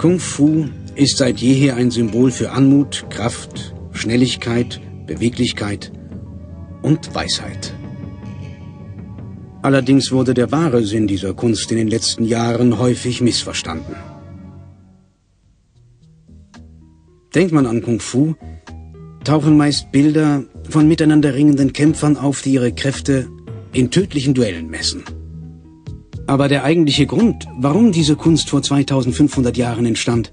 Kung Fu ist seit jeher ein Symbol für Anmut, Kraft, Schnelligkeit, Beweglichkeit und Weisheit. Allerdings wurde der wahre Sinn dieser Kunst in den letzten Jahren häufig missverstanden. Denkt man an Kung Fu, tauchen meist Bilder von miteinander ringenden Kämpfern auf, die ihre Kräfte in tödlichen Duellen messen. Aber der eigentliche Grund, warum diese Kunst vor 2500 Jahren entstand,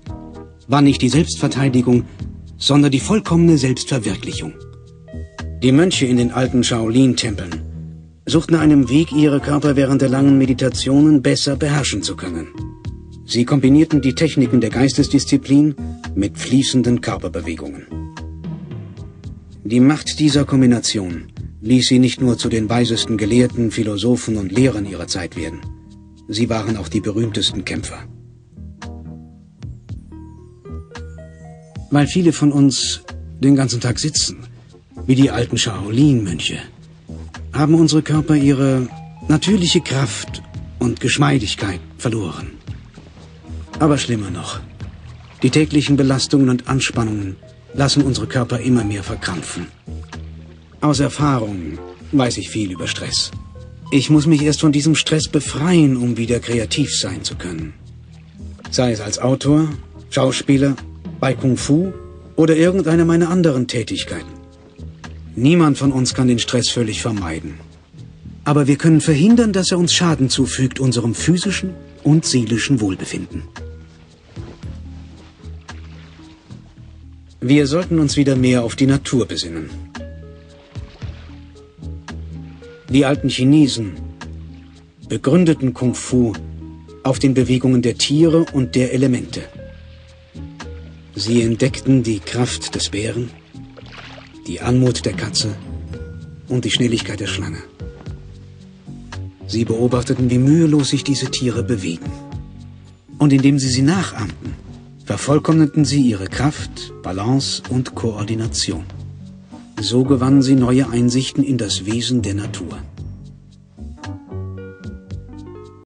war nicht die Selbstverteidigung, sondern die vollkommene Selbstverwirklichung. Die Mönche in den alten Shaolin-Tempeln suchten einem Weg, ihre Körper während der langen Meditationen besser beherrschen zu können. Sie kombinierten die Techniken der Geistesdisziplin mit fließenden Körperbewegungen. Die Macht dieser Kombination ließ sie nicht nur zu den weisesten Gelehrten, Philosophen und Lehrern ihrer Zeit werden. Sie waren auch die berühmtesten Kämpfer. Weil viele von uns den ganzen Tag sitzen, wie die alten Shaolin-Mönche, haben unsere Körper ihre natürliche Kraft und Geschmeidigkeit verloren. Aber schlimmer noch, die täglichen Belastungen und Anspannungen lassen unsere Körper immer mehr verkrampfen. Aus Erfahrung weiß ich viel über Stress. Ich muss mich erst von diesem Stress befreien, um wieder kreativ sein zu können. Sei es als Autor, Schauspieler, bei Kung Fu oder irgendeiner meiner anderen Tätigkeiten. Niemand von uns kann den Stress völlig vermeiden. Aber wir können verhindern, dass er uns Schaden zufügt, unserem physischen und seelischen Wohlbefinden. Wir sollten uns wieder mehr auf die Natur besinnen. Die alten Chinesen begründeten Kung Fu auf den Bewegungen der Tiere und der Elemente. Sie entdeckten die Kraft des Bären, die Anmut der Katze und die Schnelligkeit der Schlange. Sie beobachteten, wie mühelos sich diese Tiere bewegen. Und indem sie sie nachahmten, vervollkommneten sie ihre Kraft, Balance und Koordination. So gewannen sie neue Einsichten in das Wesen der Natur.